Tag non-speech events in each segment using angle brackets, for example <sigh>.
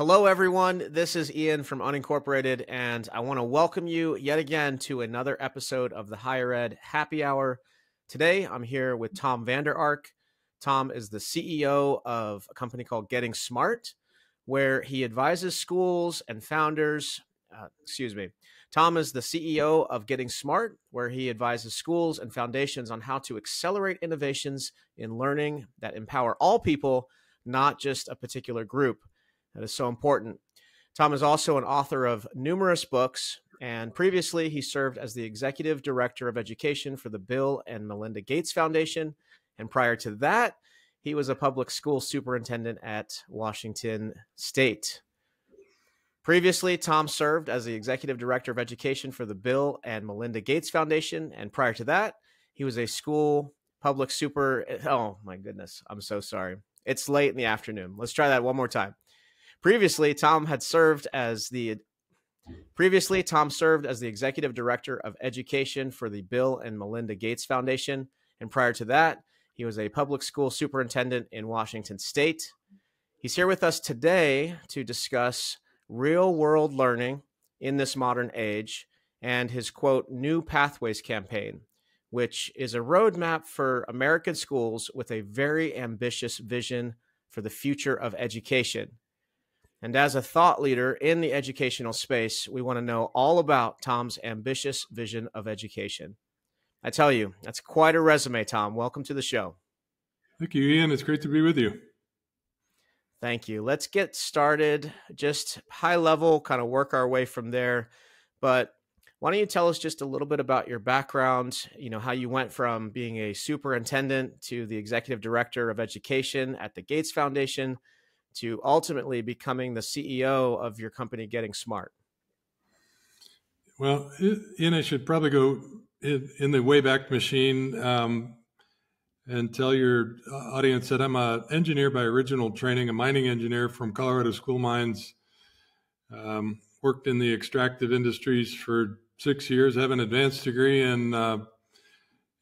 Hello, everyone. This is Ian from Unincorporated, and I want to welcome you yet again to another episode of the Higher Ed Happy Hour. Today, I'm here with Tom Vander Ark. Tom is the CEO of a company called Getting Smart, where he advises schools and founders. Uh, excuse me. Tom is the CEO of Getting Smart, where he advises schools and foundations on how to accelerate innovations in learning that empower all people, not just a particular group. That is so important. Tom is also an author of numerous books, and previously he served as the executive director of education for the Bill and Melinda Gates Foundation. And prior to that, he was a public school superintendent at Washington State. Previously, Tom served as the executive director of education for the Bill and Melinda Gates Foundation. And prior to that, he was a school public super. Oh, my goodness. I'm so sorry. It's late in the afternoon. Let's try that one more time. Previously, Tom had served as the Previously, Tom served as the executive director of education for the Bill and Melinda Gates Foundation, and prior to that, he was a public school superintendent in Washington State. He's here with us today to discuss real world learning in this modern age and his quote, New Pathways campaign, which is a roadmap for American schools with a very ambitious vision for the future of education. And as a thought leader in the educational space, we want to know all about Tom's ambitious vision of education. I tell you, that's quite a resume, Tom. Welcome to the show. Thank you, Ian. It's great to be with you. Thank you. Let's get started. Just high level, kind of work our way from there. But why don't you tell us just a little bit about your background? You know, how you went from being a superintendent to the executive director of education at the Gates Foundation to ultimately becoming the CEO of your company, Getting Smart? Well, Ian, I should probably go in, in the Wayback Machine um, and tell your audience that I'm an engineer by original training, a mining engineer from Colorado School Mines. Um, worked in the extractive industries for six years. Have an advanced degree in uh,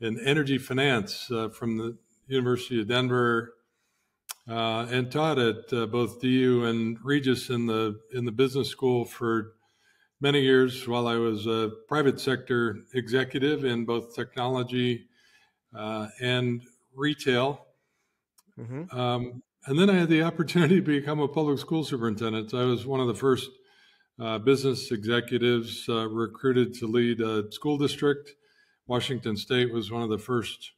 in energy finance uh, from the University of Denver uh, and taught at uh, both DU and Regis in the in the business school for many years while I was a private sector executive in both technology uh, and retail. Mm-hmm. Um, and then I had the opportunity to become a public school superintendent. I was one of the first uh, business executives uh, recruited to lead a school district. Washington State was one of the first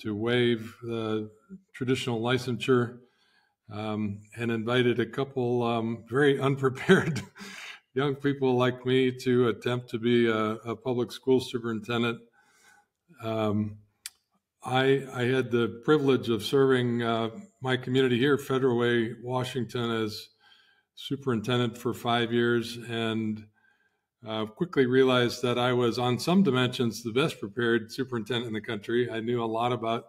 to waive the traditional licensure um, and invited a couple um, very unprepared <laughs> young people like me to attempt to be a, a public school superintendent. Um, I, I, had the privilege of serving uh, my community here, Federal Way, Washington, as superintendent for five years, and uh, quickly realized that I was, on some dimensions, the best prepared superintendent in the country. I knew a lot about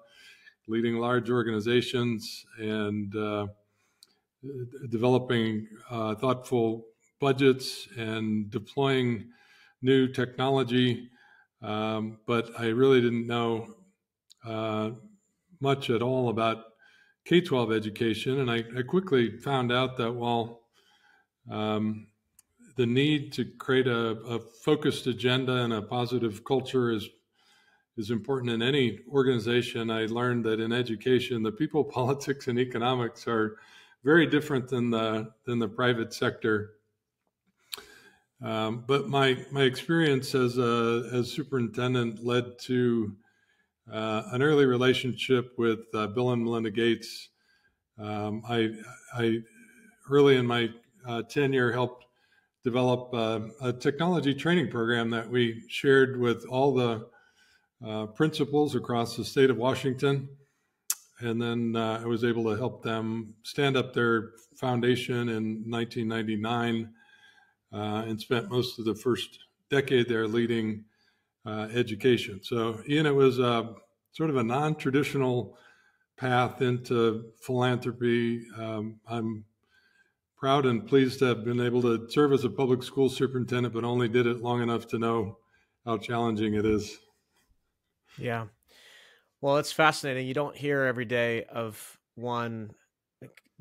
leading large organizations and uh, developing uh, thoughtful budgets and deploying new technology. Um, but I really didn't know uh, much at all about K 12 education. And I, I, quickly found out that while um, the need to create a, a, focused agenda and a positive culture is is important in any organization. I learned that in education, the people, <laughs> politics, and economics are very different than the than the private sector. Um, but my my experience as a as superintendent led to uh, an early relationship with uh, Bill and Melinda Gates. Um, I I early in my uh, tenure helped develop uh, a technology training program that we shared with all the uh, principals across the state of Washington. And then uh, I was able to help them stand up their foundation in 1999 uh, and spent most of the first decade there leading uh, education. So, Ian, it was uh, sort of a non traditional path into philanthropy. Um, I'm proud and pleased to have been able to serve as a public school superintendent, but only did it long enough to know how challenging it is. Yeah. Well, it's fascinating. You don't hear every day of one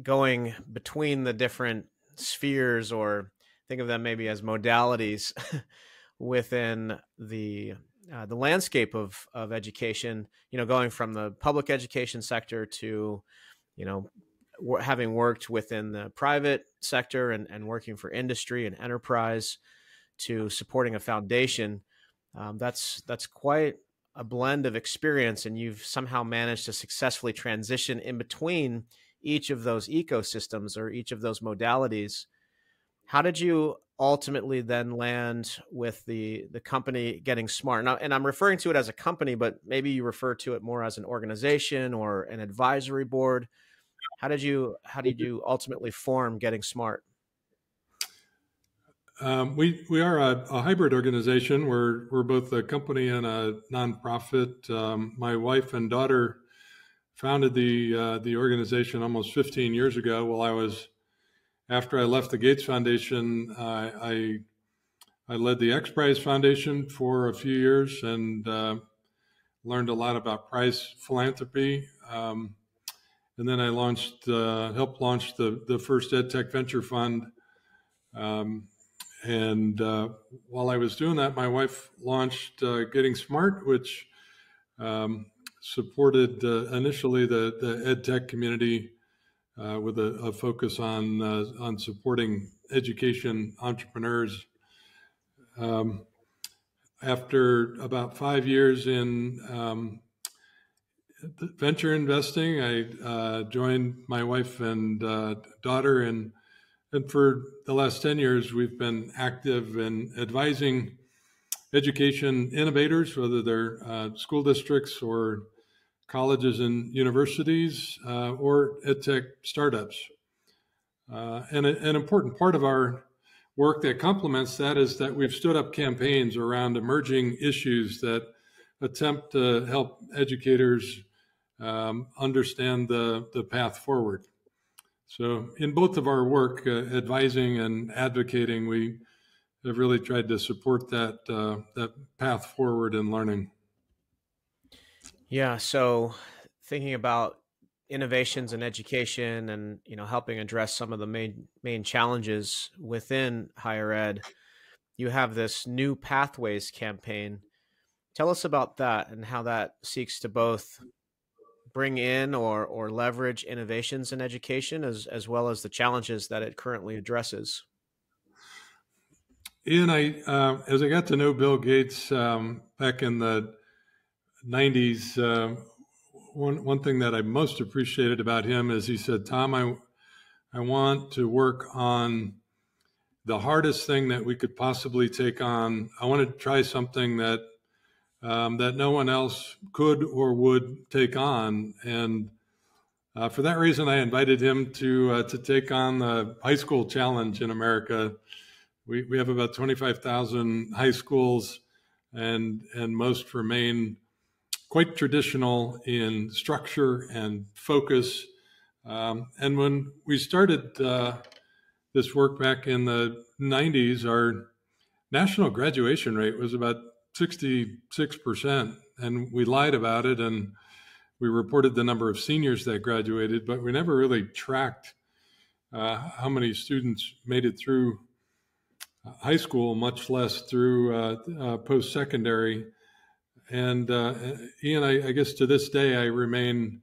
going between the different spheres or think of them maybe as modalities <laughs> within the uh, the landscape of of education. You know, going from the public education sector to you know having worked within the private sector and, and working for industry and enterprise to supporting a foundation. Um, that's that's quite a blend of experience, and you've somehow managed to successfully transition in between each of those ecosystems or each of those modalities. How did you ultimately then land with the the company getting smart now and i'm referring to it as a company but maybe you refer to it more as an organization or an advisory board how did you how did you ultimately form getting smart? Um, we we are a, a, hybrid organization. We're we're both a company and a nonprofit. Um, my wife and daughter founded the uh, the organization almost 15 years ago. While i was after I left the Gates Foundation, I I led the X Prize Foundation for a few years and uh, learned a lot about prize philanthropy. Um, and then I launched, uh, helped launch the the first EdTech Venture Fund. Um, and uh, while I was doing that, my wife launched uh, Getting Smart, which um, supported uh, initially the the EdTech community uh, with a, a, focus on uh, on supporting education entrepreneurs. Um, after about five years in um, venture investing, I uh, joined my wife and uh, daughter, and and for the last ten years, we've been active in advising education innovators, whether they're uh, school districts or colleges and universities uh, or edtech startups. Uh, and a, an important part of our work that complements that is that we've stood up campaigns around emerging issues that attempt to help educators um, understand the, the path forward. So, in both of our work, uh, advising and advocating, we have really tried to support that, uh, that path forward in learning. Yeah. So thinking about innovations in education and you know helping address some of the main main challenges within higher ed you have this new pathways campaign tell us about that and how that seeks to both bring in or or leverage innovations in education as as well as the challenges that it currently addresses ian i uh, as i got to know bill gates um, back in the 90s, uh, one, one thing that I most appreciated about him is he said, Tom, I, I want to work on the hardest thing that we could possibly take on. I want to try something that um, that no one else could or would take on. And uh, for that reason, I invited him to uh, to take on the high school challenge in America. We, we have about 25,000 high schools, and and most remain quite traditional in structure and focus. Um, and when we started uh, this work back in the 90s, our national graduation rate was about 66%. And we lied about it and we reported the number of seniors that graduated, but we never really tracked uh, how many students made it through high school, much less through uh, uh post secondary. And uh, Ian, I, I, guess to this day, I remain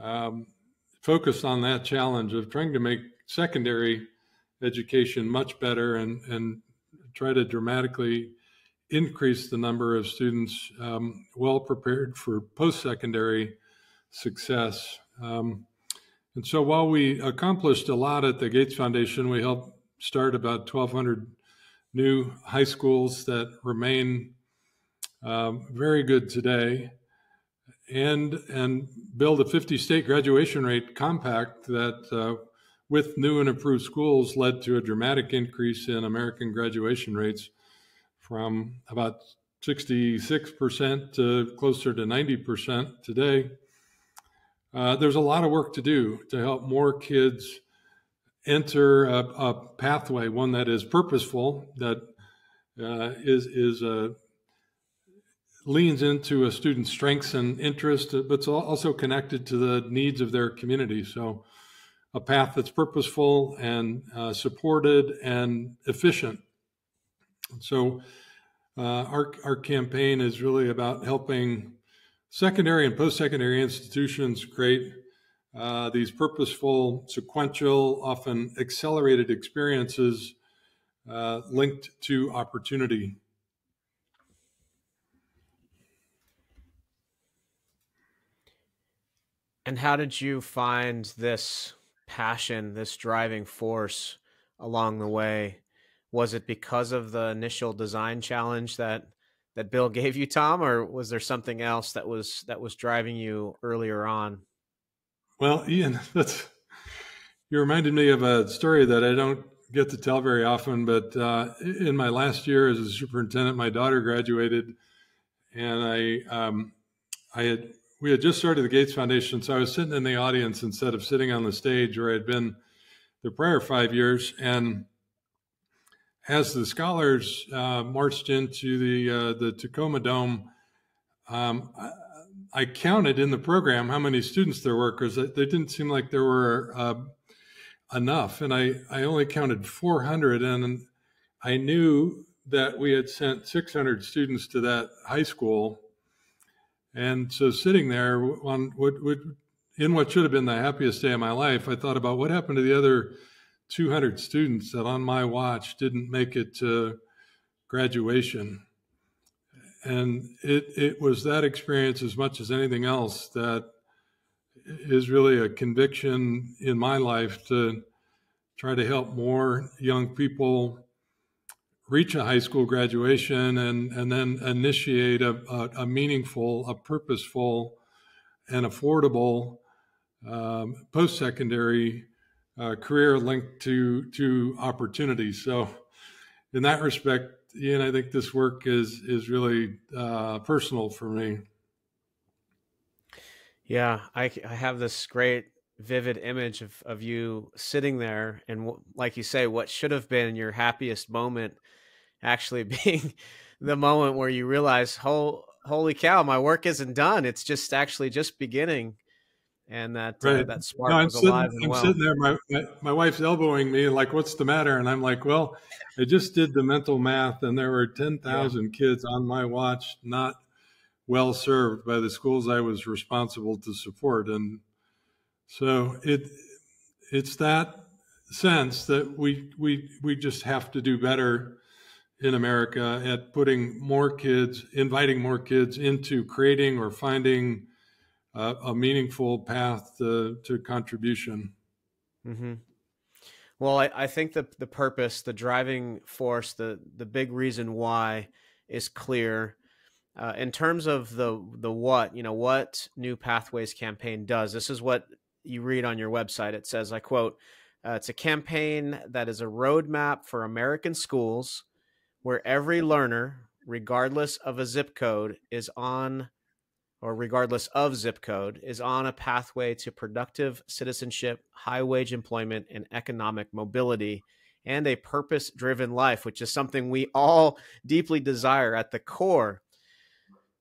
um, focused on that challenge of trying to make secondary education much better and, and try to dramatically increase the number of students um, well prepared for post secondary success. Um, and so while we accomplished a lot at the Gates Foundation, we helped start about 1,200 new high schools that remain um, very good today, and and build a 50 state graduation rate compact that, uh, with new and improved schools, led to a dramatic increase in American graduation rates from about 66% to closer to 90% today. Uh, there's a lot of work to do to help more kids enter a, a pathway, one that is purposeful, that uh, is is a leans into a student's strengths and interests, but also connected to the needs of their community. So a path that's purposeful and uh, supported and efficient. So, uh, our, our campaign is really about helping secondary and post secondary institutions create uh, these purposeful, sequential, often accelerated experiences uh, linked to opportunity. And how did you find this passion, this driving force along the way? Was it because of the initial design challenge that that Bill <laughs> gave you, Tom, or was there something else that was that was driving you earlier on? Well, Ian, <laughs> that's you reminded me of a story that I don't get to tell very often. But uh, in my last year as a superintendent, my daughter graduated, and I um, I had we had just started the Gates Foundation, so I was sitting in the audience instead of sitting on the stage where I'd been the prior five years. And as the scholars uh, marched into the uh, the Tacoma Dome, um, I, I, counted in the program how many students there were because they didn't seem like there were uh, enough, and I I only counted 400, and I knew that we had sent 600 students to that high school. And so sitting there on what, what in what should have been the happiest day of my life, I thought about what happened to the other 200 students that on my watch didn't make it to graduation. And it, it was that experience as much as anything else that is really a conviction in my life to try to help more young people reach a high school graduation and, and then initiate a, a, a meaningful, a purposeful, and affordable um, post secondary uh, career linked to, to opportunities. So, in that respect, Ian, I think this work is, is really uh, personal for me. Yeah, I, I have this great vivid image of, of you sitting there and like you say what should have been your happiest moment actually <laughs> being the moment where you realize, holy cow, my work isn't done. It's just actually just beginning. And that uh, right. uh, that spark no, was sitting, alive I'm well. sitting there, my, my wife's elbowing me, like, what's the matter? And I'm like, well, I just did the mental math, and there were 10,000 yeah. kids on my watch not well served by the schools I was responsible to support. And so it it's that sense that we we we just have to do better in America at putting more kids, inviting more kids into creating or finding uh, a meaningful path to, to contribution. Mm-hmm. Well, I, I think the the purpose, the driving force, the the big reason why is clear. Uh, in terms of the the what, you know, what New Pathways campaign does. This is what you read on your website. It says, I quote, uh, "It's a campaign that is a roadmap for American schools." where every learner, regardless of a zip code, is on or regardless of zip code, is on a pathway to productive citizenship, high wage employment, and economic mobility, and a purpose driven life, which is something we all deeply desire at the core.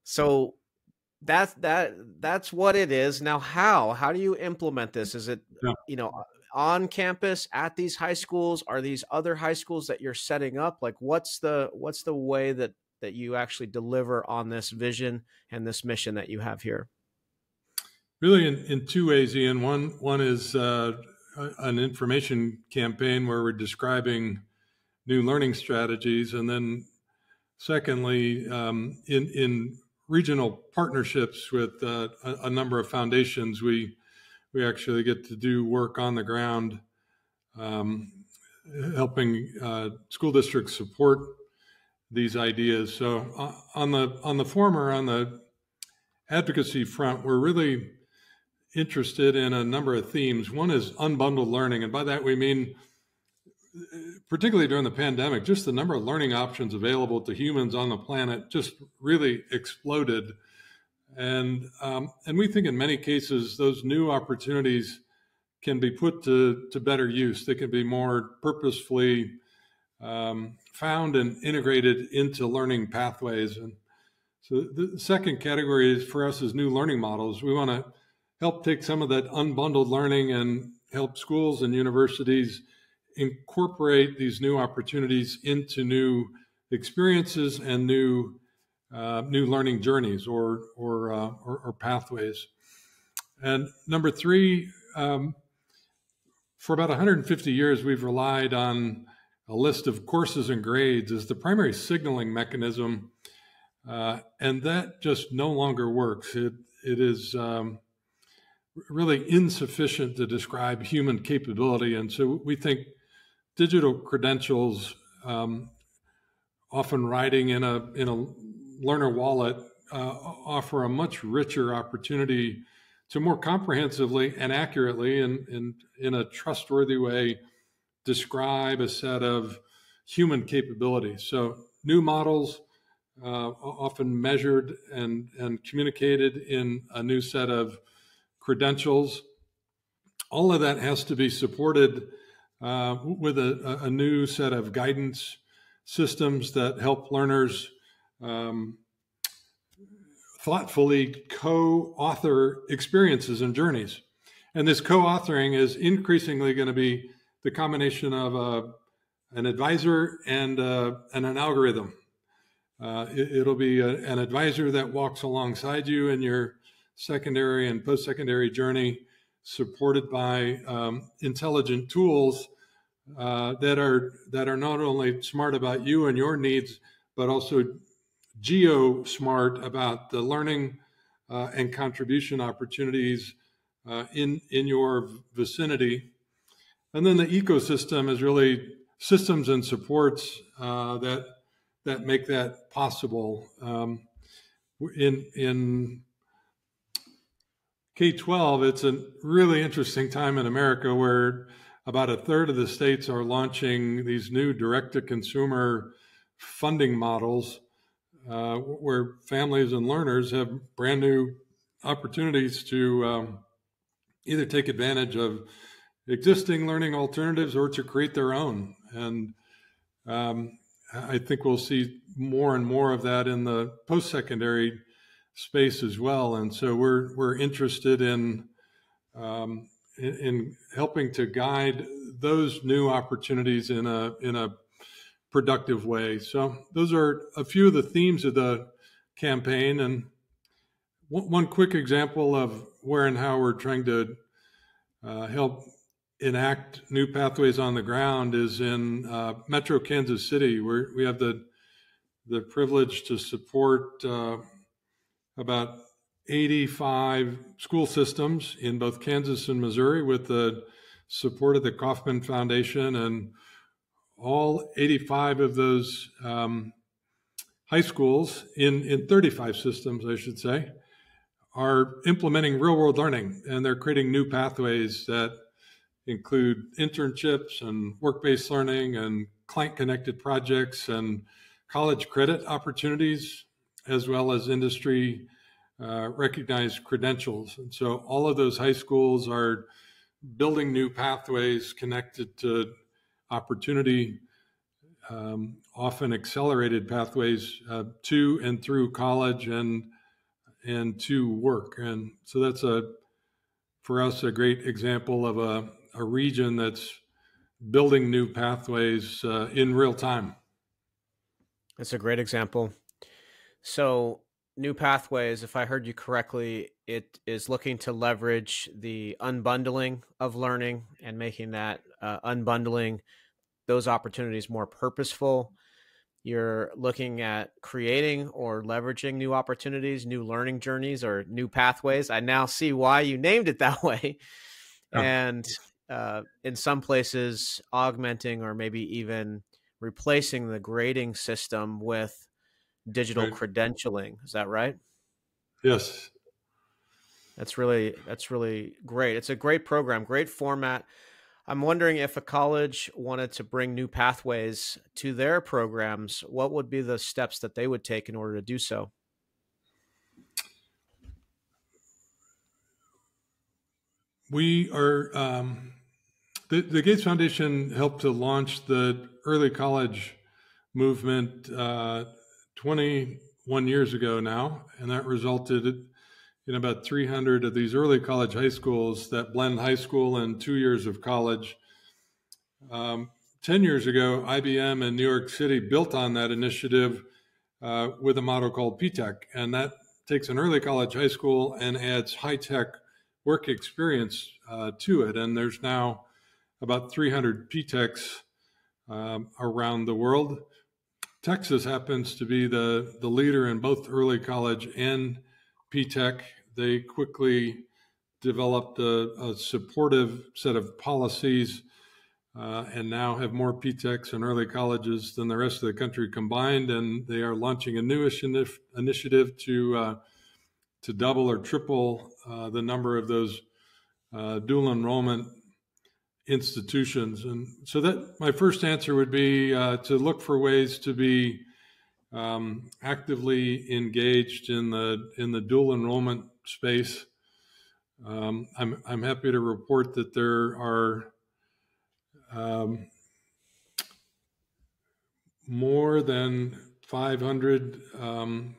So that's that that's what it is. Now how? How do you implement this? Is it you know on campus at these high schools? Are these other high schools that you're setting up? Like what's the what's the way that that you actually deliver on this vision and this mission that you have here? Really, in, in two ways, Ian. One one is uh, an information campaign where we're describing new learning strategies, and then secondly, um, in in regional partnerships with uh, a, a, number of foundations, we we actually get to do work on the ground, um, helping uh, school districts support these ideas. So uh, on the on the former, on the advocacy front, we're really interested in a number of themes. One is unbundled learning, and by that we mean particularly during the pandemic, just the number of learning options available to humans on the planet just really exploded and um, and we think in many cases those new opportunities can be put to to better use. They can be more purposefully um, found and integrated into learning pathways. And so the second category is for us is new learning models. We want to help take some of that unbundled learning and help schools and universities incorporate these new opportunities into new experiences and new uh, new learning journeys or or, uh, or, or pathways. And number three, um, for about 150 years, we've relied on a list of courses and grades is the primary signaling mechanism, uh, and that just no longer works. It it is um, really insufficient to describe human capability, and so we think digital credentials, um, often riding in a in a learner wallet, uh, offer a much richer opportunity to more comprehensively and accurately and, and in a trustworthy way describe a set of human capabilities. So new models uh, often measured and, and communicated in a new set of credentials. All of that has to be supported uh, with a, a, new set of guidance systems that help learners um, thoughtfully co-author experiences and journeys. And this co-authoring is increasingly going to be the combination of a, uh, an advisor and, uh, and an algorithm. Uh, it, will be a, an advisor that walks alongside you in your secondary and post-secondary journey, supported by um, intelligent tools uh, that are that are not only smart about you and your needs, but also geo smart about the learning uh, and contribution opportunities uh, in in your vicinity, and then the ecosystem is really systems and supports uh, that that make that possible. Um, in in K twelve, it's a really interesting time in America where about a third of the states are launching these new direct to consumer funding models uh, where families and learners have brand new opportunities to um, either take advantage of existing learning alternatives or to create their own. And um, I think we'll see more and more of that in the post secondary space as well. And so we're, we're interested in, um, in, in helping to guide those new opportunities in a, in a productive way. So those are a few of the themes of the campaign. And one, quick example of where and how we're trying to uh, help enact new pathways on the ground is in uh, Metro Kansas City, where we have the the privilege to support uh, about 85 school systems in both Kansas and Missouri with the support of the Kauffman Foundation. And all 85 of those um, high schools in, in 35 systems, I should say, are implementing real world learning and they're creating new pathways that include internships and work based learning and client connected projects and college credit opportunities, as well as industry uh, recognized credentials. And so all of those high schools are building new pathways connected to opportunity, um, often accelerated pathways uh, to and through college and and to work. And so that's a for us a great example of a, a region that's building new pathways uh, in real time. That's a great example. So new pathways if i heard you correctly it is looking to leverage the unbundling of learning and making that uh, unbundling those opportunities more purposeful you're looking at creating or leveraging new opportunities new learning journeys or new pathways i now see why you named it that <laughs> way yeah. and uh, in some places augmenting or maybe even replacing the grading system with digital right. credentialing. Is that right? Yes. That's really that's really great. It's a great program, great format. I'm wondering if a college wanted to bring new pathways to their programs, what would be the steps that they would take in order to do so? We are um, the, the Gates Foundation helped to launch the early college movement uh, 21 years ago now, and that resulted in about 300 of these early college high schools that blend high school and two years of college. Um, 10 years ago, IBM in New York City built on that initiative uh, with a model called PTech, and that takes an early college high school and adds high tech work experience uh, to it. And there's now about 300 PTechs um, around the world. Texas happens to be the, the leader in both early college and PTech. They quickly developed a, a supportive set of policies uh, and now have more PTechs and early colleges than the rest of the country combined. And they are launching a new initiative to uh, to double or triple uh, the number of those uh, dual enrollment institutions. And so that my first answer would be uh, to look for ways to be um, actively engaged in the in the dual enrollment space. Um, I'm I'm happy to report that there are um, more than 500 um,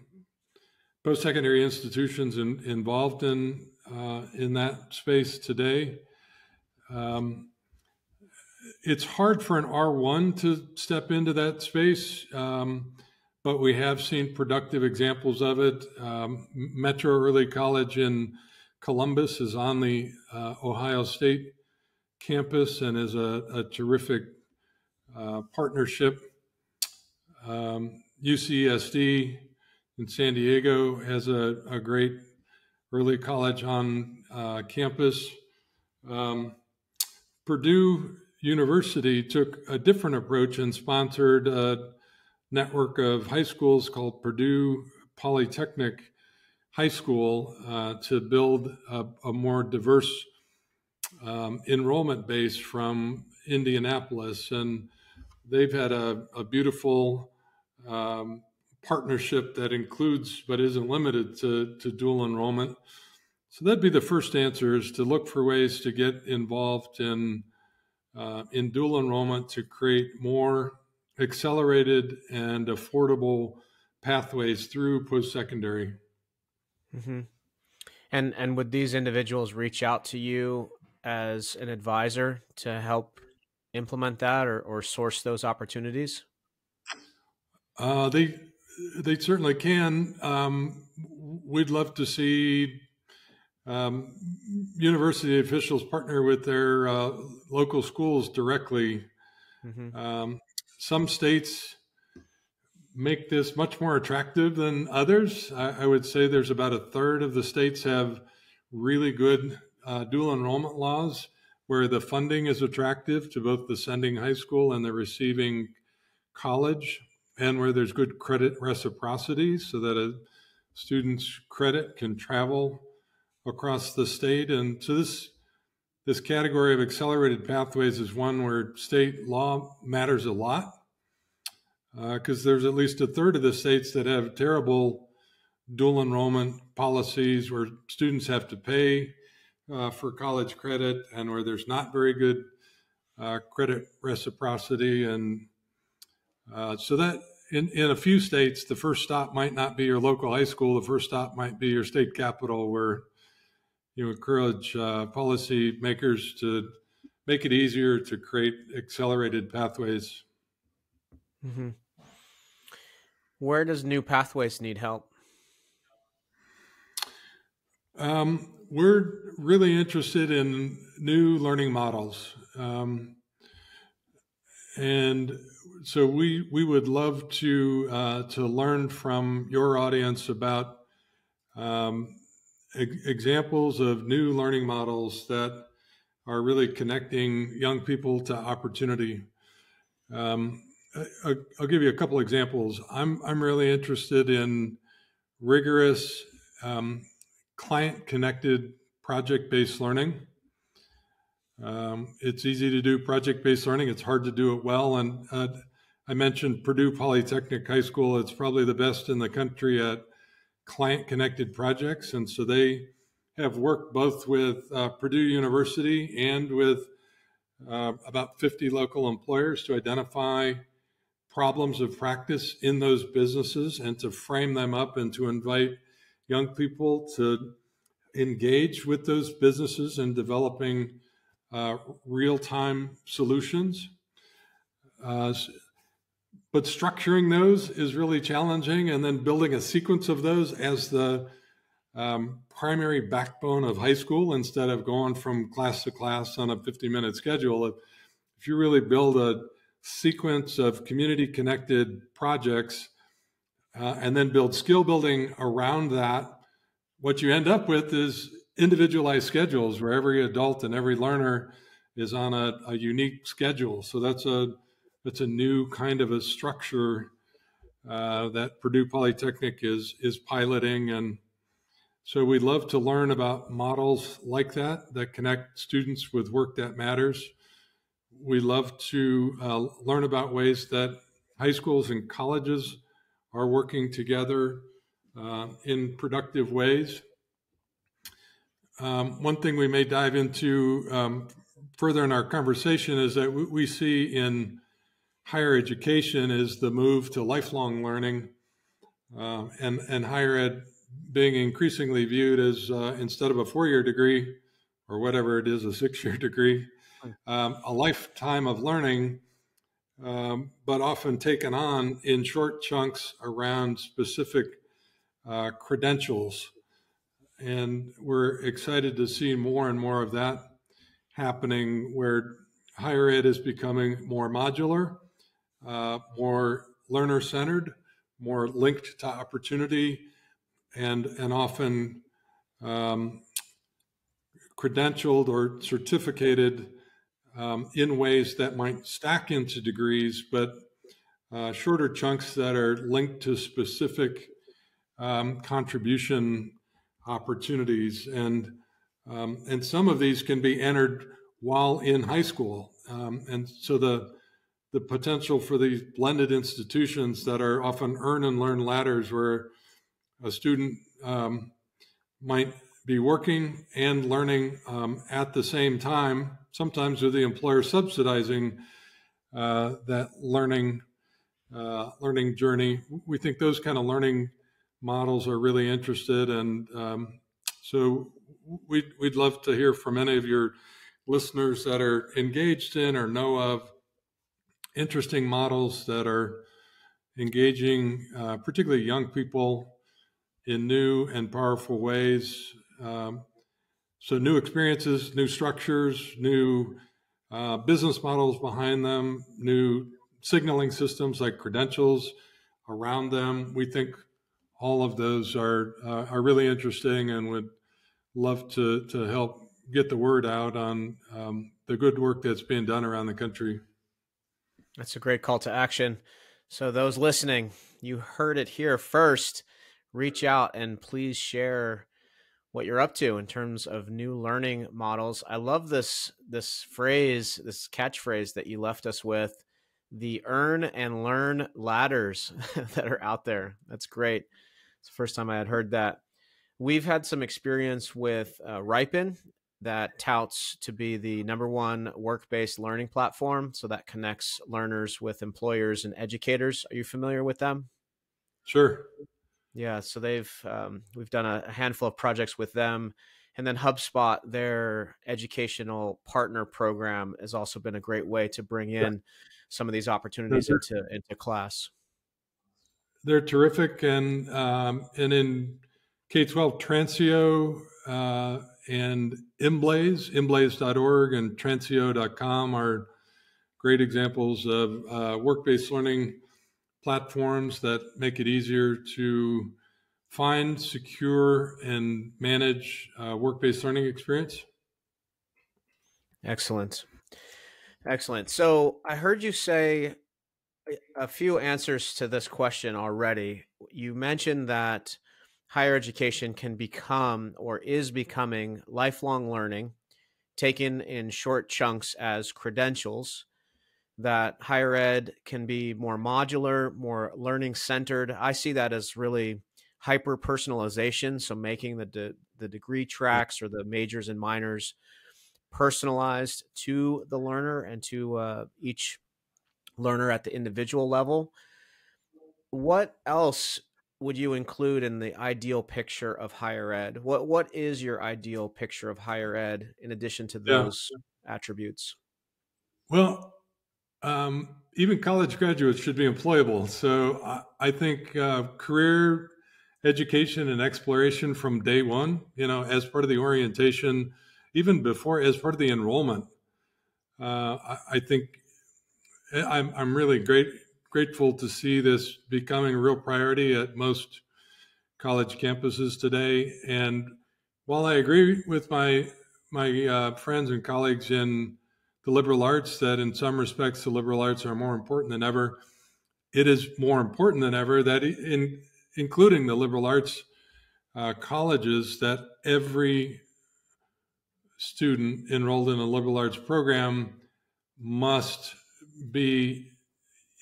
post-secondary institutions in, involved in uh, in that space today. Um, it's hard for an R1 to step into that space, um, but we have seen productive examples of it. Um, Metro Early College in Columbus is on the uh, Ohio State campus and is a, a terrific uh, partnership. Um, UCSD in San Diego has a, a great early college on uh, campus. Um, Purdue University took a different approach and sponsored a network of high schools called Purdue Polytechnic High School uh, to build a, a more diverse um, enrollment base from Indianapolis. And they've had a, a beautiful um, partnership that includes but isn't limited to, to dual enrollment. So that'd be the first answer is to look for ways to get involved in uh, in dual enrollment to create more accelerated and affordable pathways through post-secondary. Mm-hmm. And and would these individuals reach out to you as an advisor to help implement that or, or source those opportunities? Uh, they they certainly can. Um, we'd love to see um, university officials partner with their uh, local schools directly. Mm-hmm. Um, some states make this much more attractive than others. I, I, would say there's about a third of the states have really good uh, dual enrollment laws where the funding is attractive to both the sending high school and the receiving college, and where there's good credit reciprocity so that a student's credit can travel across the state. And so this this category of accelerated pathways is one where state law matters a lot because uh, there's at least a third of the states that have terrible dual enrollment policies where students have to pay uh, for college credit and where there's not very good uh, credit reciprocity. And uh, so that in, in a few states, the first stop might not be your local high school. The first stop might be your state capital where you encourage uh, policy makers to make it easier to create accelerated pathways. Mm-hmm. Where does New Pathways need help? Um, we're really interested in new learning models. Um, and so we we would love to uh, to learn from your audience about um, examples of new learning models that are really connecting young people to opportunity. Um, I, will give you a couple examples. I'm I'm really interested in rigorous um, client connected project based learning. Um, it's easy to do project based learning. It's hard to do it well. And uh, I mentioned Purdue Polytechnic High School. It's probably the best in the country at client connected projects. And so they have worked both with uh, Purdue University and with uh, about 50 local employers to identify problems of practice in those businesses and to frame them up and to invite young people to engage with those businesses in developing uh, real time solutions. But structuring those is really challenging, and then building a sequence of those as the um, primary backbone of high school instead of going from class to class on a 50 minute schedule. If, if you really build a sequence of community connected projects uh, and then build skill building around that, what you end up with is individualized schedules where every adult and every learner is on a, a unique schedule. So that's a that's a new kind of a structure uh, that Purdue Polytechnic is is piloting, and so we'd love to learn about models like that that connect students with work that matters. We love to uh, learn about ways that high schools and colleges are working together uh, in productive ways. Um, one thing we may dive into um, further in our conversation is that we see in higher education is the move to lifelong learning uh, and, and higher ed being increasingly viewed as uh, instead of a four year degree or whatever it is, a six year <laughs> degree, um, a lifetime of learning, um, but often taken on in short chunks around specific uh, credentials. And we're excited to see more and more of that happening where higher ed is becoming more modular, uh, more learner centered, more linked to opportunity, and, and often um, credentialed or certificated um, in ways that might stack into degrees, but uh, shorter chunks that are linked to specific um, contribution opportunities, and um, and some of these can be entered while in high school, um, and so the the potential for these blended institutions that are often earn and learn ladders, where a student um, might be working and learning um, at the same time, sometimes with the employer subsidizing uh, that learning uh, learning journey. We think those kind of learning models are really interested. And um, so we'd, we'd love to hear from any of your listeners that are engaged in or know of interesting models that are engaging, uh, particularly young people, in new and powerful ways. Um, so, new experiences, new structures, new uh, business models behind them, new signaling systems like credentials around them. We think all of those are uh, are really interesting and would love to to help get the word out on um, the good work that's being done around the country. That's a great call to action. So those listening, you heard it here first. Reach out and please share what you're up to in terms of new learning models. I love this this phrase, this catchphrase that you left us with, the earn and learn ladders <laughs> that are out there. That's great. It's the first time I had heard that. We've had some experience with uh, Riipen that touts to be the number one work based learning platform. So that connects learners with employers and educators. Are you familiar with them? Sure. Yeah. So they've, um, we've done a handful of projects with them. And then HubSpot, their educational partner program, has also been a great way to bring in yeah. some of these opportunities into into class they're terrific, and um, and in K twelve Transio uh, and Emblaze, emblaze.org and transio.com are great examples of uh, work-based learning platforms that make it easier to find, secure, and manage uh, work-based learning experience. Excellent. Excellent. So I heard you say a few answers to this question already. You mentioned that higher education can become or is becoming lifelong learning, taken in short chunks as credentials, that higher ed can be more modular, more learning centered. I see that as really hyper personalization. So making the, de- the degree tracks or the majors and minors personalized to the learner and to uh, each learner at the individual level. What else would you include in the ideal picture of higher ed? What what is your ideal picture of higher ed in addition to those yeah. attributes? Well, um, even college graduates should be employable. So I, I think uh, career education and exploration from day one, you know, as part of the orientation, even before, as part of the enrollment. Uh, I, I, think eh, I'm, I'm really great, grateful to see this becoming a real priority at most college campuses today. And while I agree with my my uh, friends and colleagues in the liberal arts that in some respects the liberal arts are more important than ever, it is more important than ever that in including the liberal arts uh, colleges, that every student enrolled in a liberal arts program must be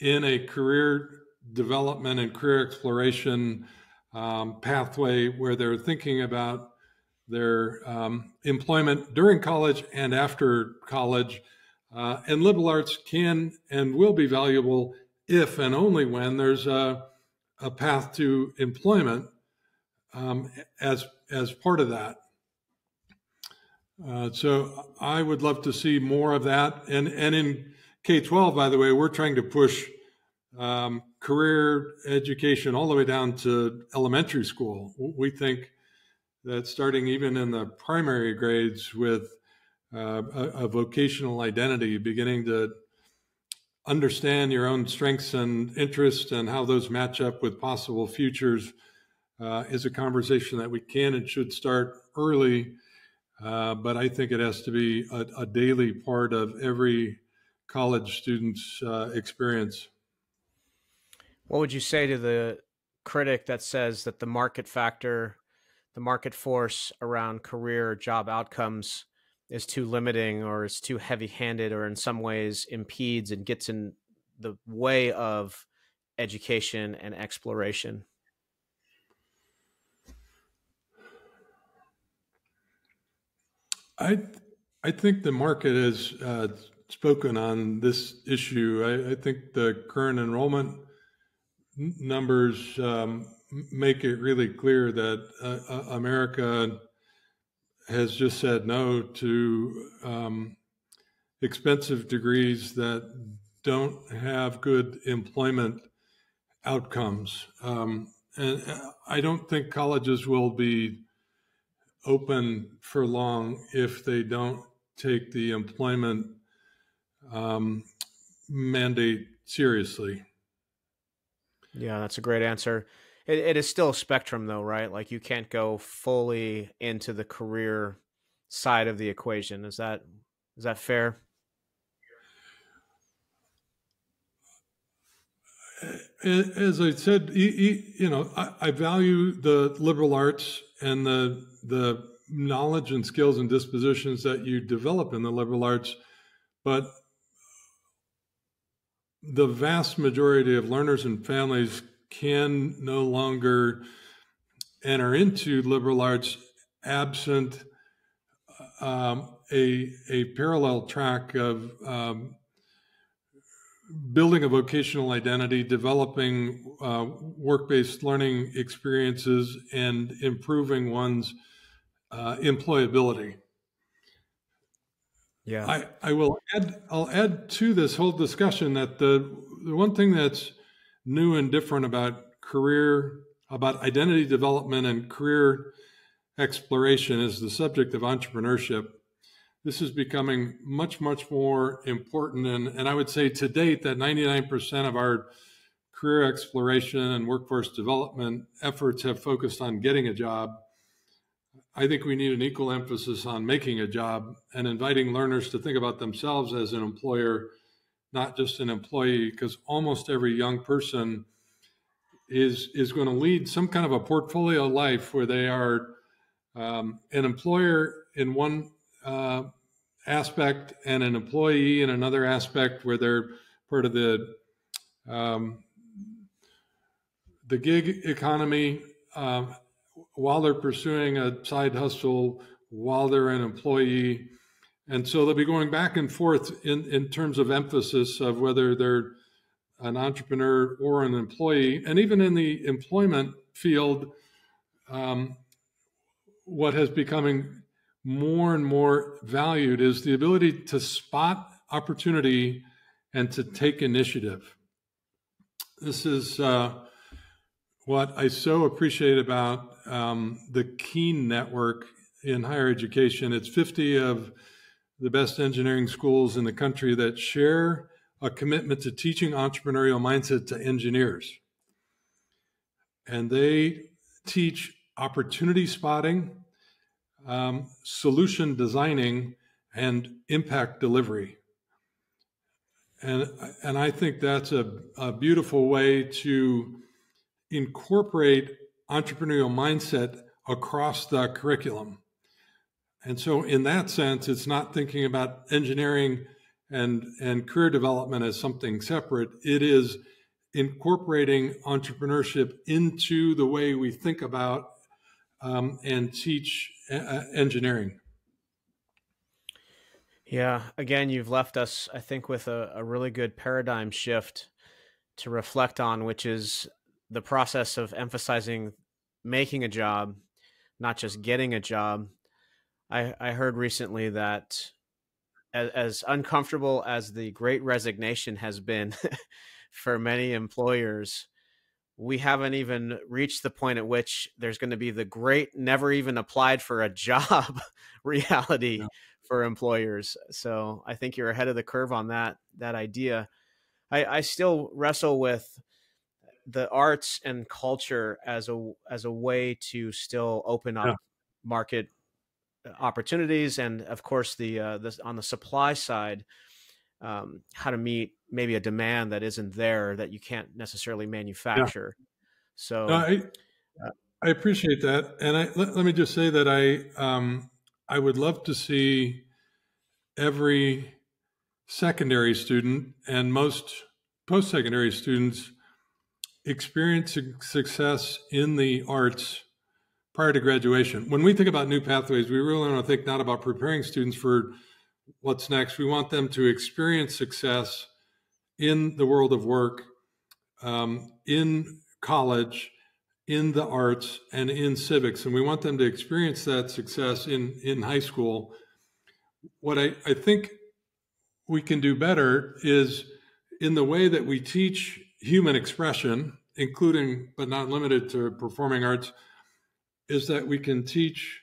in a career development and career exploration um, pathway where they're thinking about their um, employment during college and after college. Uh, and liberal arts can and will be valuable if and only when there's a a path to employment um, as as part of that. Uh, so I would love to see more of that. And and in K twelve, by the way, we're trying to push um, career education all the way down to elementary school. We think that starting even in the primary grades with uh, a, a vocational identity, beginning to understand your own strengths and interests and how those match up with possible futures uh, is a conversation that we can and should start early. Uh, but I think it has to be a, a daily part of every college student's uh, experience. What would you say to the critic that says that the market factor, the market force around career job outcomes is too limiting or is too heavy handed or in some ways impedes and gets in the way of education and exploration? I I think the market is uh, spoken on this issue. I, I, think the current enrollment numbers um, make it really clear that uh, uh America has just said no to um, expensive degrees that don't have good employment outcomes. Um, and I don't think colleges will be open for long if they don't take the employment um, mandate seriously. Yeah, that's a great answer. It, it is still a spectrum though right? Like you can't go fully into the career side of the equation. Is that is that fair? As I said, you know, I value the liberal arts and the the knowledge and skills and dispositions that you develop in the liberal arts, but the vast majority of learners and families can no longer enter into liberal arts absent um, a, a parallel track of um, building a vocational identity, developing uh, work based learning experiences, and improving one's uh, employability. Yeah. I, I will add I'll add to this whole discussion that the the one thing that's new and different about career, about identity development and career exploration is the subject of entrepreneurship. This is becoming much, much more important. And, and I would say to date that 99% of our career exploration and workforce development efforts have focused on getting a job. I think we need an equal emphasis on making a job and inviting learners to think about themselves as an employer not just an employee, because almost every young person is is going to lead some kind of a portfolio life where they are um, an employer in one uh, aspect and an employee in another aspect, where they're part of the um, the gig economy uh, while they're pursuing a side hustle, while they're an employee and so they'll be going back and forth in, in terms of emphasis of whether they're an entrepreneur or an employee, and even in the employment field, um, what has becoming more and more valued is the ability to spot opportunity and to take initiative. This is uh, what I so appreciate about um, the Keen Network in higher education. It's 50 of the best engineering schools in the country that share a commitment to teaching entrepreneurial mindset to engineers. And they teach opportunity spotting, um, solution designing, and impact delivery. And, and I think that's a, a beautiful way to incorporate entrepreneurial mindset across the curriculum. And so, in that sense, it's not thinking about engineering and, and career development as something separate. It is incorporating entrepreneurship into the way we think about um, and teach uh, engineering. Yeah, again, you've left us, I think, with a, a really good paradigm shift to reflect on, which is the process of emphasizing making a job, not just getting a job. I, I heard recently that as, as uncomfortable as the great resignation has been <laughs> for many employers, we haven't even reached the point at which there's going to be the great never even applied for a <laughs> job <laughs> reality for employers. So I think you're ahead of the curve on that that idea. I, I still wrestle with the arts and culture as a as a way to still open up yeah. market uh, opportunities and of course the uh, the on the supply side um, how to meet maybe a demand that isn't there that you can't necessarily manufacture. Yeah. So I, uh, I appreciate that, and I let, let me just say that I um, I would love to see every secondary student and most post secondary students experience success in the arts prior to graduation. When we think about new pathways, we really want to think not about preparing students for what's next. We want them to experience success in the world of work, um, in college, in the arts, and in civics. And we want them to experience that success in, in high school. What I, I think we can do better is in the way that we teach human expression, including but not limited to performing arts, is that we can teach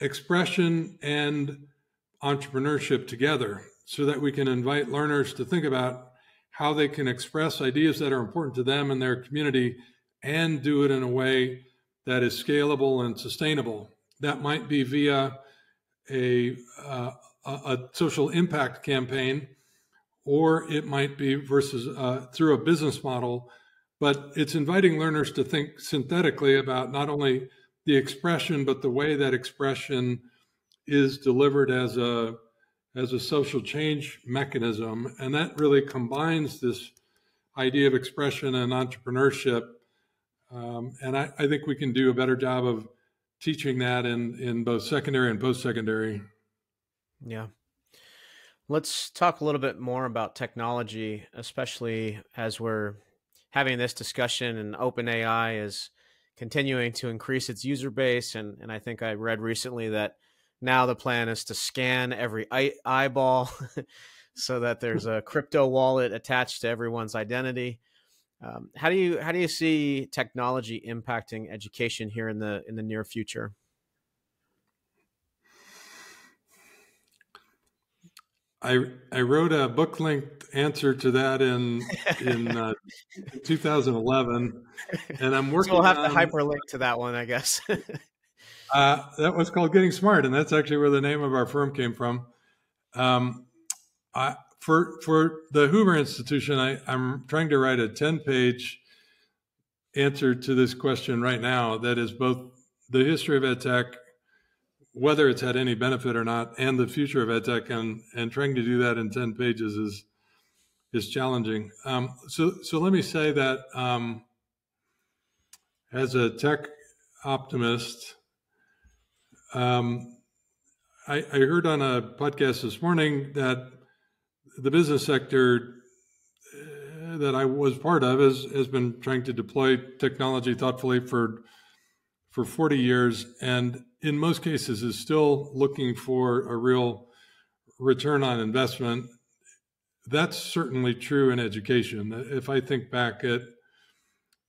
expression and entrepreneurship together so that we can invite learners to think about how they can express ideas that are important to them and their community and do it in a way that is scalable and sustainable. That might be via a, uh, a social impact campaign, or it might be versus uh, through a business model. But it's inviting learners to think synthetically about not only the expression, but the way that expression is delivered as a as a social change mechanism, and that really combines this idea of expression and entrepreneurship. Um, and I, I, think we can do a better job of teaching that in in both secondary and post secondary. Yeah. Let's talk a little bit more about technology, especially as we're having this discussion and OpenAI is continuing to increase its user base. And, and I think I read recently that now the plan is to scan every eye- eyeball <laughs> so that there's <laughs> a crypto wallet attached to everyone's identity. Um, how do you how do you see technology impacting education here in the in the near future? I I wrote a book length answer to that in in uh, 2011, and I'm working. So we'll have on, to hyperlink to that one, I guess. <laughs> uh, that was called Getting Smart, and that's actually where the name of our firm came from. Um, I, for for the Hoover Institution, I, I'm trying to write a 10 page answer to this question right now. That is both the history of EdTech whether it's had any benefit or not, and the future of edtech, and and trying to do that in ten pages is is challenging. Um, so so let me say that um, as a tech optimist, um, I, I heard on a podcast this morning that the business sector that I was part of has has been trying to deploy technology thoughtfully for for 40 years, and in most cases is still looking for a real return on investment. That's certainly true in education. If I think back at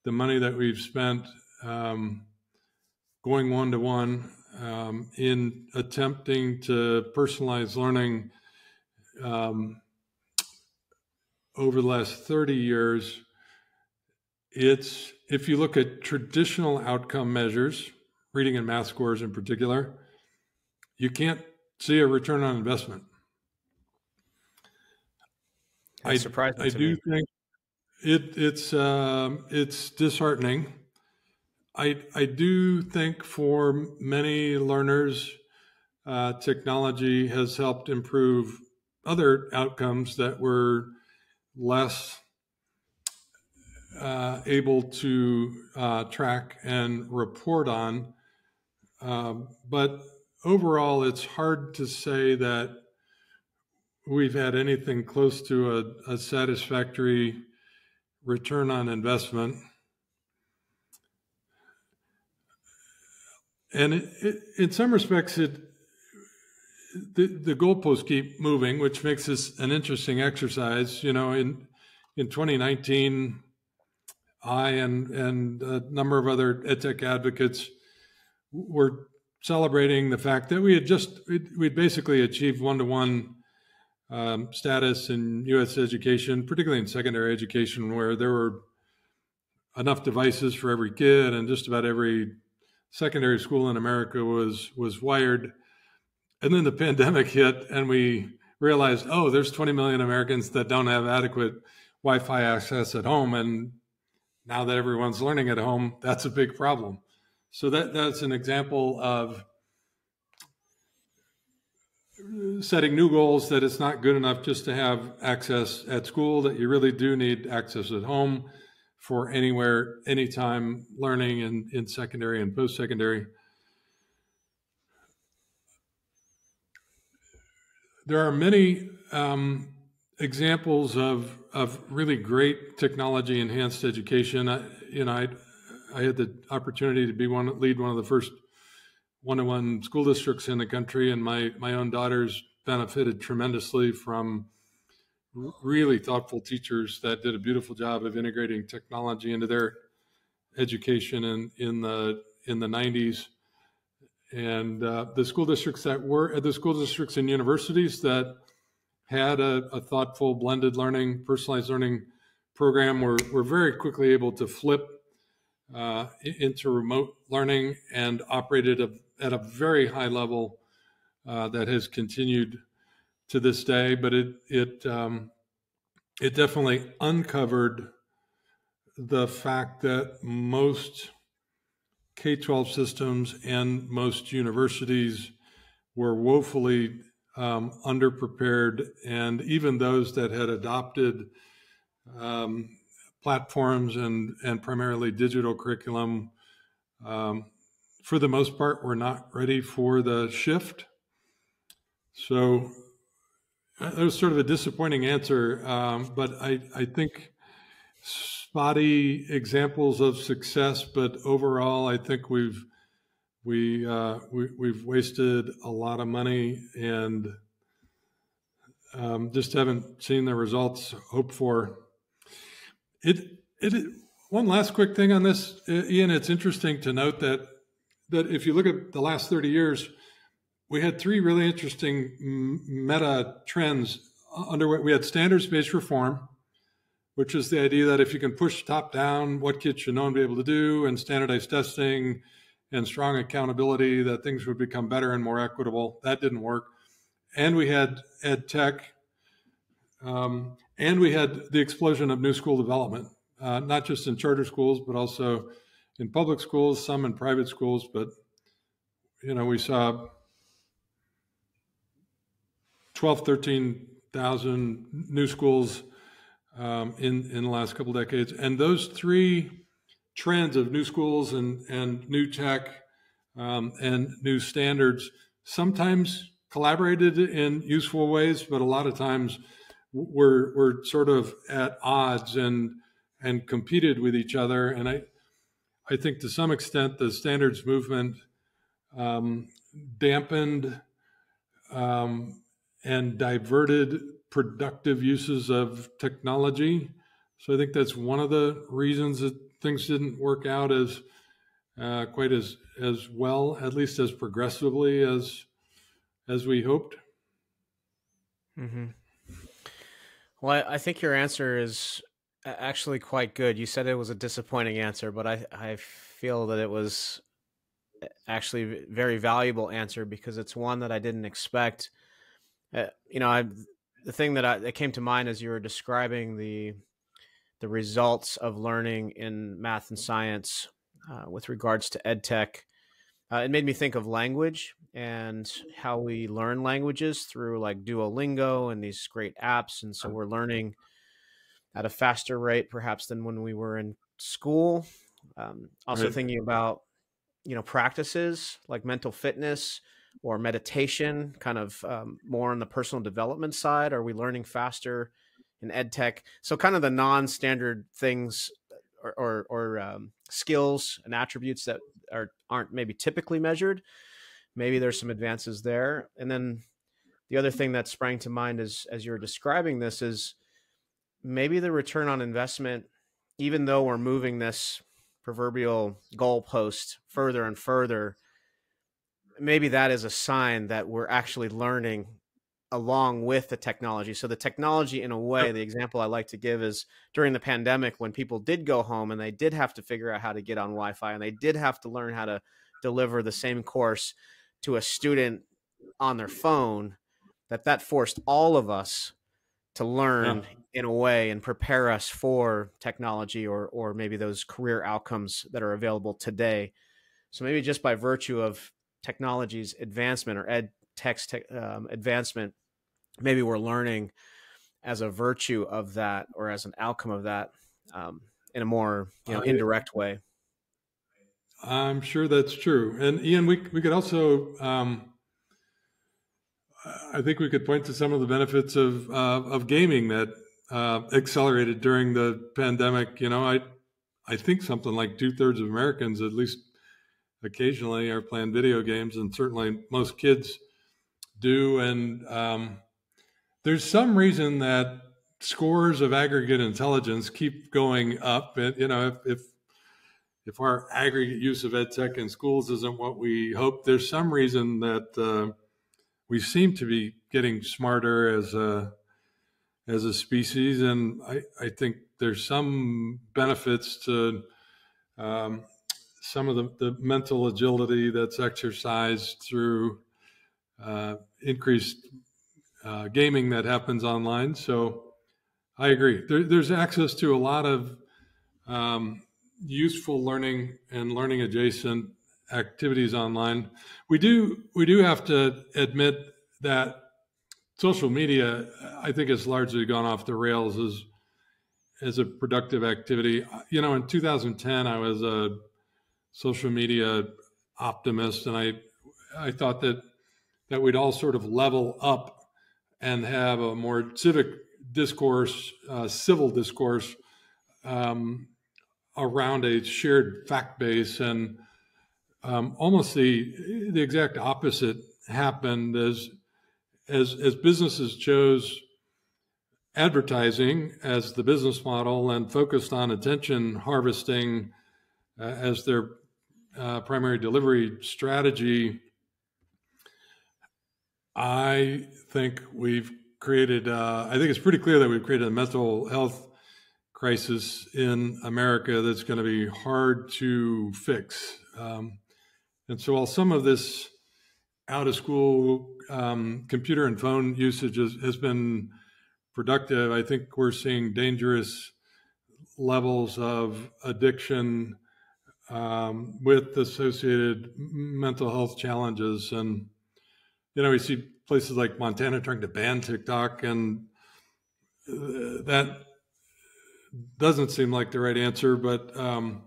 the money that we've spent um, going one to one in attempting to personalize learning um, over the last 30 years, it's if you look at traditional outcome measures, reading and math scores in particular, you can't see a return on investment. That's I, surprising I do me. think it, it's um, it's disheartening. I I do think for many learners, uh, technology has helped improve other outcomes that were less uh, able to uh, track and report on. Um, but overall, it's hard to say that we've had anything close to a, a satisfactory return on investment. And it, it, in some respects, it the, the goalposts keep moving, which makes this an interesting exercise. You know, in in 2019, I and and a number of other edtech advocates were celebrating the fact that we had just we'd basically achieved one to one status in U.S. education, particularly in secondary education, where there were enough devices for every kid, and just about every secondary school in America was was wired and then the pandemic hit, and we realized, oh, there's 20 million Americans that don't have adequate Wi Fi access at home. And now that everyone's learning at home, that's a big problem. So that, that's an example of setting new goals that it's not good enough just to have access at school, that you really do need access at home for anywhere, anytime learning in, in secondary and post secondary. there are many um, examples of of really great technology enhanced education. I, you know, I I had the opportunity to be one lead one of the first one to one school districts in the country, and my my own daughters benefited tremendously from really thoughtful teachers that did a beautiful job of integrating technology into their education in in the in the 90s and uh, the school districts that were the school districts and universities that had a, a, thoughtful blended learning, personalized learning program We're very quickly able to flip uh, into remote learning and operated a, at a very high level uh, that has continued to this day. But it it um, it definitely uncovered the fact that most K 12 systems and most universities were woefully um, underprepared, and even those that had adopted um, platforms and, and primarily digital curriculum, um, for the most part, were not ready for the shift. So that was sort of a disappointing answer, um, but I, I think spotty examples of success, but overall, I think we've we, uh, we we've wasted a lot of money and um, just haven't seen the results hoped for. It it one last quick thing on this, Ian. It's interesting to note that that if you look at the last thirty years, we had three really interesting meta trends underway. We had standards based reform which is the idea that if you can push top down what kids should know and be able to do, and standardized testing and strong accountability, that things would become better and more equitable. That didn't work. And we had ed tech, um, and we had the explosion of new school development, uh, not just in charter schools, but also in public schools, some in private schools. But, you know, we saw 12, 13,000 new schools um, in in the last couple decades, and those three trends of new schools and and new tech um, and new standards sometimes collaborated in useful ways, but a lot of times were were sort of at odds and and competed with each other. And I I think to some extent the standards movement um, dampened um, and diverted productive uses of technology. So I think that's one of the reasons that things didn't work out as uh, quite as as well, at least as progressively as as we hoped. Mm-hmm. Well, I, I think your answer is actually quite good. You said it was a disappointing answer, but I I feel that it was actually very valuable answer because it's one that I didn't expect. Uh, you know, I the thing that I, that came to mind as you were describing the the results of learning in math and science uh, with regards to ed tech, uh, it made me think of language and how we learn languages through like Duolingo and these great apps, and so we're learning at a faster rate perhaps than when we were in school. Um, also right. thinking about you know practices like mental fitness or meditation, kind of um, more on the personal development side? Are we learning faster in ed tech? So, kind of the non-standard things or or, or um, skills and attributes that are aren't maybe typically measured. Maybe there's some advances there, and then the other thing that sprang to mind is as you're describing this is maybe the return on investment, even though we're moving this proverbial goalpost further and further maybe that is a sign that we're actually learning along with the technology. So the technology, in a way, the example I like to give is during the pandemic when people did go home and they did have to figure out how to get on Wi-Fi and they did have to learn how to deliver the same course to a student on their phone. That that forced all of us to learn yeah. in a way and prepare us for technology or or maybe those career outcomes that are available today. So maybe just by virtue of technology's advancement or ed tech's te- um, advancement, maybe we're learning as a virtue of that or as an outcome of that um, in a more you know indirect way. I'm sure that's true. And Ian, we we could also, um, I think we could point to some of the benefits of uh, of gaming that uh, accelerated during the pandemic. You know, I I think something like two thirds of Americans, at least occasionally are playing video games, and certainly most kids do. And um, there's some reason that scores of aggregate intelligence keep going up. And, you know, if, if if our aggregate use of ed tech in schools isn't what we hope, there's some reason that uh, we seem to be getting smarter as a as a species, and I, I think there's some benefits to um, some of the, the mental agility that's exercised through uh, increased uh, gaming that happens online. So I agree. There, there's access to a lot of um, useful learning and learning adjacent activities online. We do we do have to admit that social media, I think, has largely gone off the rails as as a productive activity. You know, in 2010, I was a social media optimist, and I I thought that that we'd all sort of level up and have a more civic discourse, uh, civil discourse um, around a shared fact base, and um, almost the the exact opposite happened as as as businesses chose advertising as the business model and focused on attention harvesting uh, as their uh, primary delivery strategy, I think we've created, uh, I think it's pretty clear that we've created a mental health crisis in America that's going to be hard to fix. Um, and so while some of this out of school um, computer and phone usage has, been productive, I think we're seeing dangerous levels of addiction um, with associated mental health challenges. And, you know, we see places like Montana trying to ban TikTok, and uh, that doesn't seem like the right answer, but um,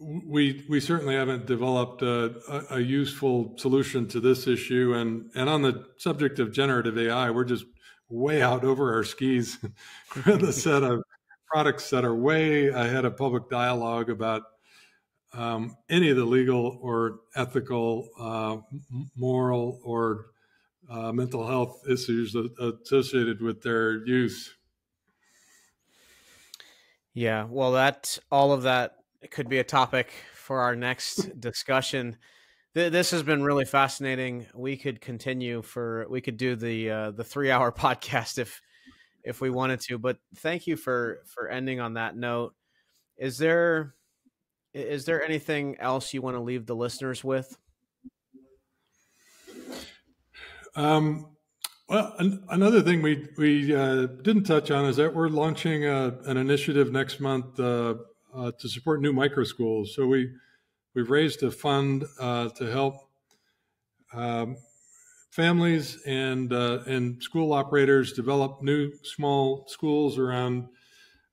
we we certainly haven't developed a, a, a, useful solution to this issue. And and on the subject of generative AI, we're just way out over our skis <laughs> with a set of products that are way ahead of public dialogue about um, any of the legal or ethical, uh, moral, or uh, mental health issues associated with their use. Yeah, well, that all of that could be a topic for our next <laughs> discussion. This has been really fascinating. We could continue for we could do the uh, the three hour <laughs> podcast if if we wanted to. But thank you for for ending on that note. Is there is there anything else you want to leave the listeners with? Um, well, an- another thing we we uh, didn't touch on is that we're launching a, an initiative next month uh, uh, to support new micro schools. So we we've raised a fund uh, to help um, families and uh, and school operators develop new small schools around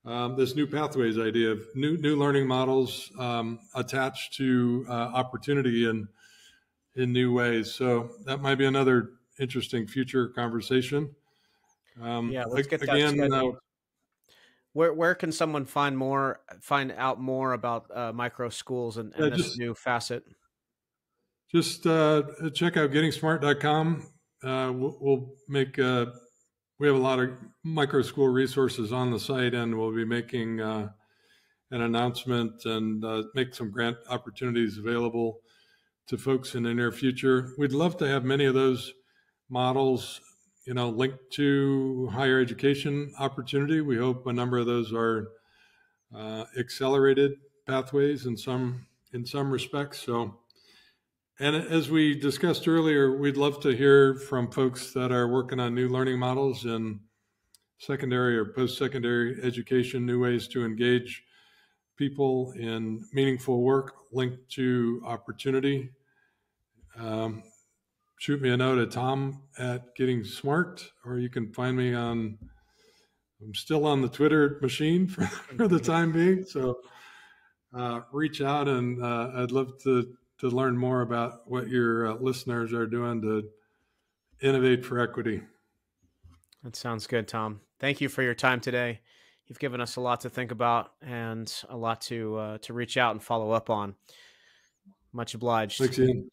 um, this new pathways idea of new new learning models um, attached to uh, opportunity in in new ways. So that might be another interesting future conversation. Um, yeah, let's get that again. Uh, where where can someone find more find out more about uh, micro schools and, and yeah, this just, new facet? Just uh, check out gettingsmart.com. Uh, we'll, we'll make uh, we have a lot of micro school resources on the site, and we'll be making uh, an announcement and uh, make some grant opportunities available to folks in the near future. We'd love to have many of those models, you know, linked to higher education opportunity. We hope a number of those are uh, accelerated pathways in some in some respects. So, and as we discussed earlier, we'd love to hear from folks that are working on new learning models in secondary or post-secondary education, new ways to engage people in meaningful work linked to opportunity. Um, shoot me a note at tom at getting smart, or you can find me on, I'm still on the Twitter machine <laughs> for, for the time being. So uh, reach out and uh, I'd love to, to learn more about what your uh, listeners are doing to innovate for equity. That sounds good, Tom. Thank you for your time today. You've given us a lot to think about and a lot to uh, to reach out and follow up on. Much obliged. Thanks, Ian.